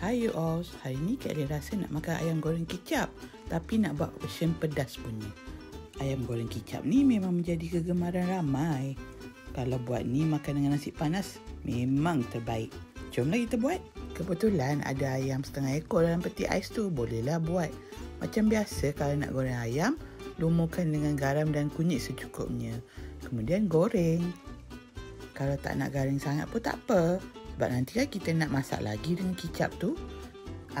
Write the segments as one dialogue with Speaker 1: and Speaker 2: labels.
Speaker 1: Hai you all, hari ni Kak Ali rasa nak makan ayam goreng kicap tapi nak buat version pedas punya. Ayam goreng kicap ni memang menjadi kegemaran ramai. Kalau buat ni makan dengan nasi panas memang terbaik. Jomlah kita buat. Kebetulan ada ayam setengah ekor dalam peti ais tu, bolehlah buat. Macam biasa kalau nak goreng ayam, lumurkan dengan garam dan kunyit secukupnya. Kemudian goreng. Kalau tak nak garing sangat pun tak apa. Sebab nanti kan kita nak masak lagi dengan kicap tu.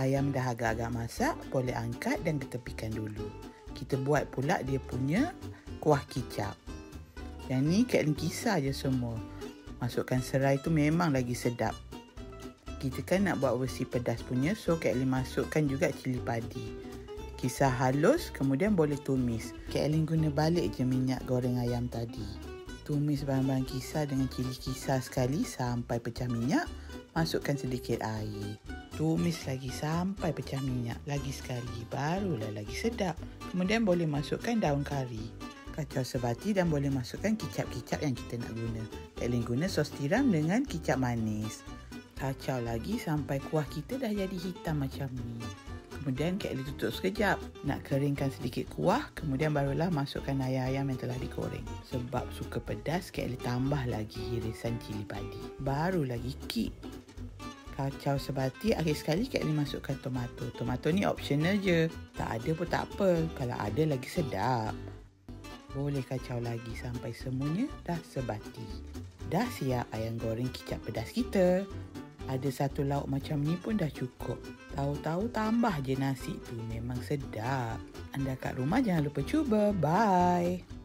Speaker 1: Ayam dah agak-agak masak, boleh angkat dan ketepikan dulu. Kita buat pula dia punya kuah kicap. Yang ni Kak kisah je semua. Masukkan serai tu memang lagi sedap. Kita kan nak buat versi pedas punya, so Kak masukkan juga cili padi. Kisar halus, kemudian boleh tumis. Kak guna balik je minyak goreng ayam tadi. Tumis bahan-bahan kisar dengan cili kisar sekali sampai pecah minyak. Masukkan sedikit air. Tumis lagi sampai pecah minyak. Lagi sekali. Barulah lagi sedap. Kemudian boleh masukkan daun kari. Kacau sebati dan boleh masukkan kicap-kicap yang kita nak guna. Kak guna sos tiram dengan kicap manis. Kacau lagi sampai kuah kita dah jadi hitam macam ni. Kemudian Eli tutup sekejap. Nak keringkan sedikit kuah. Kemudian barulah masukkan ayam-ayam yang telah digoreng. Sebab suka pedas, Eli tambah lagi irisan cili padi. Baru lagi kik. Kacau sebati, akhir sekali Eli masukkan tomato. Tomato ni optional je. Tak ada pun tak apa. Kalau ada lagi sedap. Boleh kacau lagi sampai semuanya dah sebati. Dah siap ayam goreng kicap pedas kita. Ada satu lauk macam ni pun dah cukup. Tahu-tahu tambah je nasi tu memang sedap. Anda kat rumah jangan lupa cuba. Bye.